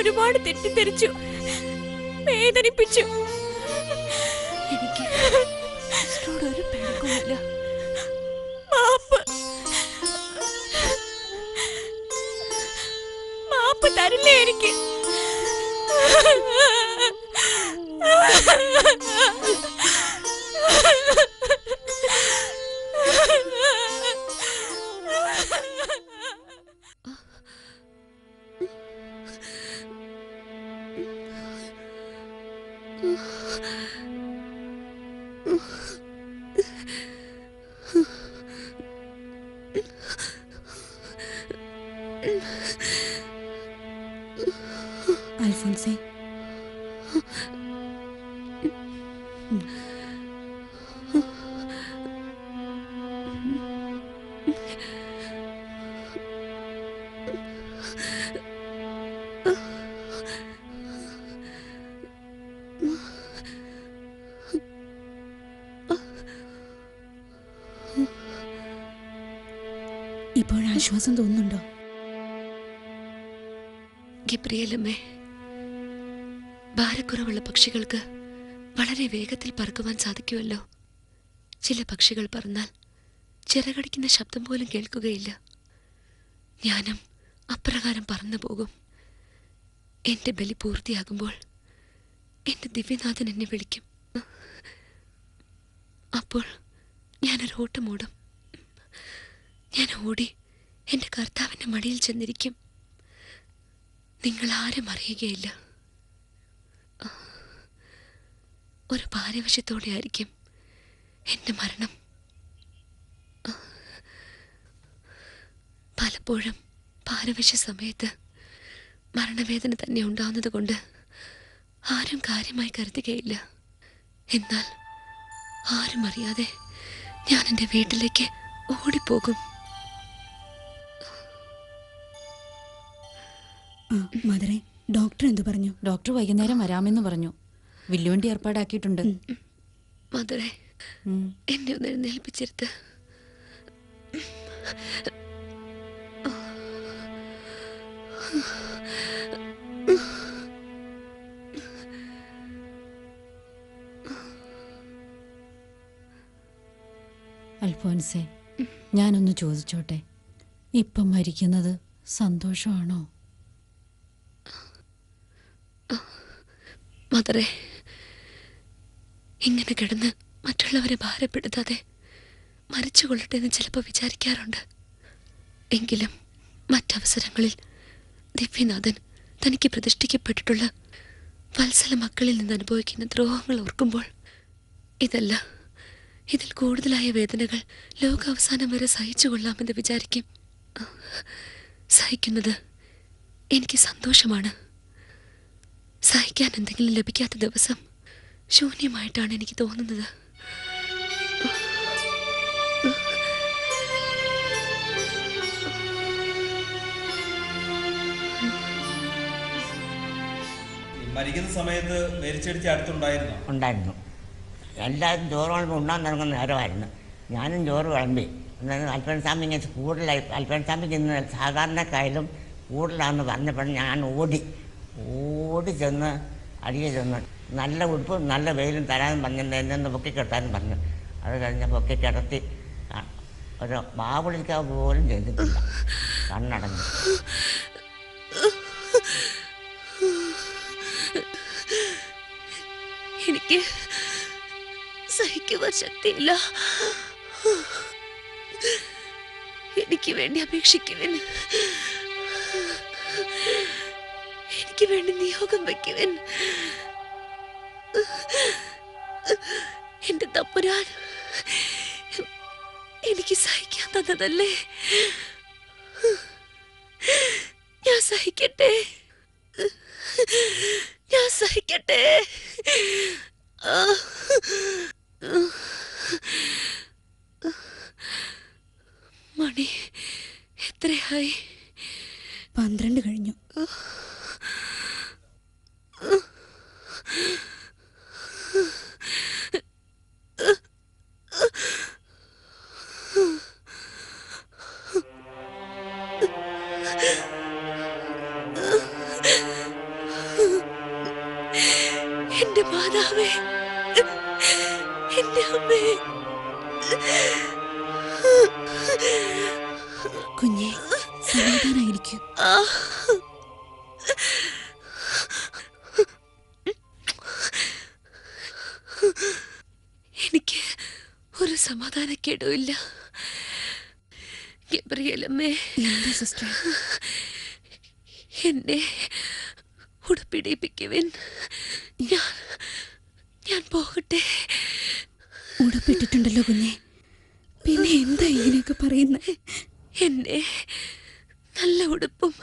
ഒരുപാട് തെറ്റിദ്ധരിച്ചു. വേദനിപ്പിച്ചു. എനിക്ക് ഒരു പിണക്കവുമില്ല അൽഫോൻസേ ഇപ്പോഴാശ്വാസം തോന്നുന്നുണ്ടോ? ഗിബ്രിയലമ്മേ ഭാരക്കുറവുള്ള പക്ഷികൾക്ക് വളരെ വേഗത്തിൽ പറക്കുവാൻ സാധിക്കുമല്ലോ. ചില പക്ഷികൾ പറന്നാൽ ചിറകടിക്കുന്ന ശബ്ദം പോലും കേൾക്കുകയില്ല. ഞാനും അപ്രകാരം പറന്നു പോകും. എന്റെ ബലി പൂർത്തിയാകുമ്പോൾ എന്റെ ദിവ്യനാഥൻ എന്നെ വിളിക്കും. അപ്പോൾ ഞാനൊരു ഓട്ടമോടും ഓടും. ഞാൻ ഓടി എന്റെ കർത്താവിന്റെ മടിയിൽ ചെന്നിരിക്കും. നിങ്ങൾ ആരും അറിയുകയില്ല ഒരു പാരവശ്യത്തോടെ ആയിരിക്കും എന്റെ മരണം പലപ്പോഴും പാരവശ്യ സമയത്ത് മരണവേദന തന്നെ ഉണ്ടാവുന്നത് കൊണ്ട് ആരും കാര്യമായി കരുതുകയില്ല. എന്നാൽ ആരും അറിയാതെ ഞാൻ എന്റെ വീട്ടിലേക്ക് ഓടിപ്പോകും. മദറെ ഡോക്ടർ എന്തു പറഞ്ഞു? ഡോക്ടർ വൈകുന്നേരം വരാമെന്ന് പറഞ്ഞു. വില്ലുവണ്ടി ഏർപ്പാടാക്കിയിട്ടുണ്ട്. മധുരെ. എന്നെ ഒന്ന് എഴുന്നേൽപ്പിച്ചിരുത്ത്. അൽഫോൻസെ ഞാനൊന്ന് ചോദിച്ചോട്ടെ. ഇപ്പം മരിക്കുന്നത് സന്തോഷമാണോ? മദറെ ഇങ്ങനെ കിടന്ന് മറ്റുള്ളവരെ ഭാരപ്പെടുത്താതെ മരിച്ചു കൊള്ളട്ടെ എന്ന് ചിലപ്പോൾ വിചാരിക്കാറുണ്ട്. എങ്കിലും മറ്റവസരങ്ങളിൽ ദിവ്യനാഥൻ തനിക്ക് പ്രതിഷ്ഠിക്കപ്പെട്ടിട്ടുള്ള വത്സല മക്കളിൽ നിന്ന് അനുഭവിക്കുന്ന ദ്രോഹങ്ങൾ ഓർക്കുമ്പോൾ ഇതല്ല ഇതിൽ കൂടുതലായ വേദനകൾ ലോകാവസാനം വരെ സഹിച്ചു കൊള്ളാമെന്ന് വിചാരിക്കും സഹിക്കുന്നത് എനിക്ക് സന്തോഷമാണ്. സഹിക്കാൻ എന്തെങ്കിലും ലഭിക്കാത്ത ദിവസം ശൂന്യമായിട്ടാണ് എനിക്ക് തോന്നുന്നത്. മരിക്കുന്ന സമയത്ത് മേരിച്ചടിച്ച് അടുത്തുണ്ടായിരുന്നു? ഉണ്ടായിരുന്നു. എല്ലാവരും ചോറ് വിളമ്പി ഉണ്ണാൻ തുടങ്ങുന്ന നേരമായിരുന്നു. ഞാനും ചോറ് വിളമ്പി. എന്നാലും അൽഫൻസാമി ഇങ്ങനെ കൂടുതലായി അൽഫൻസാമിക്ക് ഇന്ന് സാധാരണക്കായാലും കൂടുതലാണെന്ന് പറഞ്ഞപ്പോൾ ഞാൻ ഓടി. ഓടി ചെന്ന് അടിയെ ചെന്ന് നല്ല ഉടുപ്പും നല്ല വെയിലും തരാനും പറഞ്ഞു എന്നെ ഒന്ന് പൊക്കിക്കെട്ടാനും പറഞ്ഞു. അത് കഴിഞ്ഞ് പൊക്കി കിടത്തി ഒരു ബാവുളിക്കാൻ പോലും ചെയ്തിട്ടില്ല. കണ്ണടഞ്ഞു. എനിക്ക് സഹിക്കുവാൻ ശക്തിയില്ല. എനിക്ക് വേണ്ടി അപേക്ഷിക്കുവൻ. എനിക്ക് വേണ്ടി നിയോഗം വയ്ക്കുവൻ. എന്റെ തപ്പുരാൻ എനിക്ക് സഹിക്കാൻ തന്നതല്ലേ? ഞാൻ സഹിക്കട്ടെ? ഞാൻ സഹിക്കട്ടെ. മണി എത്രയായി? പന്ത്രണ്ട് കഴിഞ്ഞു. എന്റെ മാതാവേ എന്റെ അമ്മേ. കുഞ്ഞെ സമാധാനായിരിക്കും. ഒരു സമാധാനക്കേടുമില്ല. ഗബ്രിയലമ്മേ സിസ്റ്റർ? എന്നെ ഉടുപ്പിടിപ്പിക്കുവൻ. ഞാൻ ഞാൻ പോകട്ടെ. ഉടുപ്പിട്ടിട്ടുണ്ടല്ലോ കുഞ്ഞെ. പിന്നെ എന്താ ഇങ്ങനെയൊക്കെ പറയുന്നത് എന്നെ നല്ല ഉടുപ്പും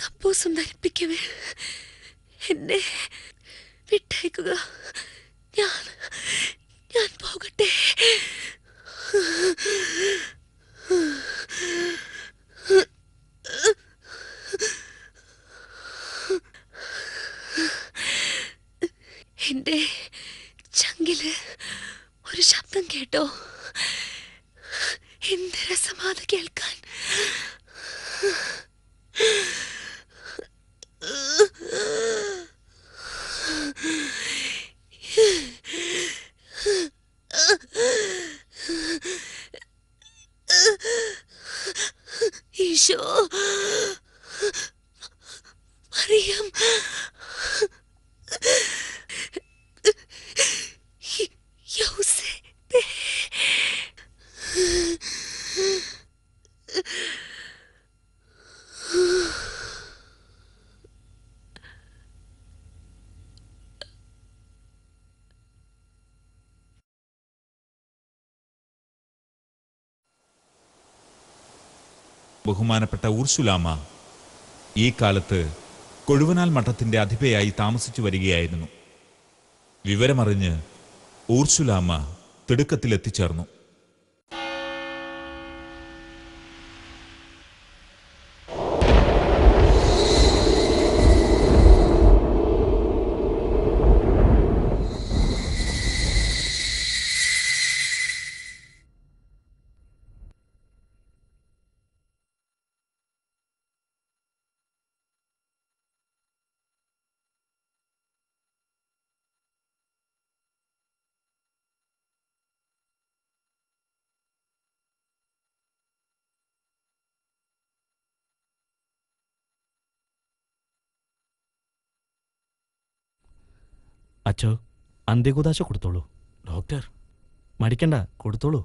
കപ്പൂസും ധരിപ്പിക്കുവൻ. എന്നെ വിട്ടയക്കുക. ഞാൻ ഞാൻ പോകട്ടെ. എന്റെ ചങ്കിൽ ഒരു ശബ്ദം കേട്ടോ. എന്ത് രസമാത് കേൾക്കാൻ. ち。ബഹുമാനപ്പെട്ട ഊർസുലാമ ഈ കാലത്ത് കൊഴുവനാൽ മഠത്തിന്റെ അധിപയായി താമസിച്ചു വരികയായിരുന്നു. വിവരമറിഞ്ഞ് ഊർസുലാമ തിടുക്കത്തിലെത്തിച്ചേർന്നു. അച്ചോ അന്ത്യകുദാശ കൊടുത്തോളൂ. ഡോക്ടർ. മടിക്കണ്ട കൊടുത്തോളൂ.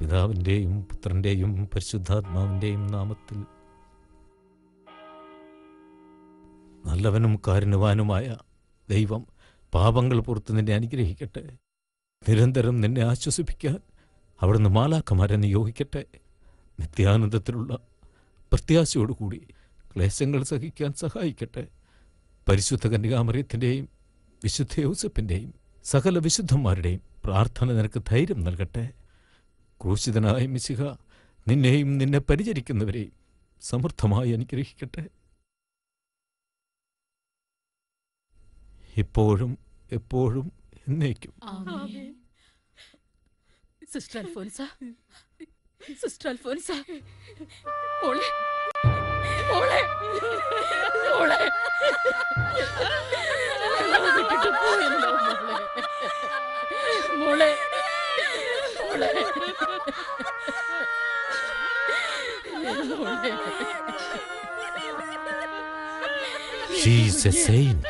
പിതാവിന്റെയും പുത്രന്റെയും പരിശുദ്ധാത്മാവിന്റെയും നാമത്തിൽ നല്ലവനും കാരുണ്യവാനുമായ ദൈവം പാപങ്ങൾ പുറത്തു നിന്നെ അനുഗ്രഹിക്കട്ടെ. നിരന്തരം നിന്നെ ആശ്വസിപ്പിക്കാൻ അവിടുന്ന് മാലാക്കമാരെ നിയോഗിക്കട്ടെ. നിത്യാനന്ദത്തിലുള്ള പ്രത്യാശയോടുകൂടി ക്ലേശങ്ങൾ സഹിക്കാൻ സഹായിക്കട്ടെ. പരിശുദ്ധ കന്യകാമറിയത്തിന്റെയും വിശുദ്ധ യോസഫിന്റെയും സകല വിശുദ്ധന്മാരുടെയും പ്രാർത്ഥന നിനക്ക് ധൈര്യം നൽകട്ടെ. ക്രൂശിതനായ മിശിഹ നിന്നെയും നിന്നെ പരിചരിക്കുന്നവരെയും സമൃദ്ധമായി അനുഗ്രഹിക്കട്ടെ. ഇപ്പോഴും എപ്പോഴും എന്നേക്കും സിസ്റ്റർ അൽഫോൻസ. സിസ്റ്റർ അൽഫോൻസ. മോളെ മോളെ. മോളെ. മോളെ. മോളെ. മോളെ. She is a saint.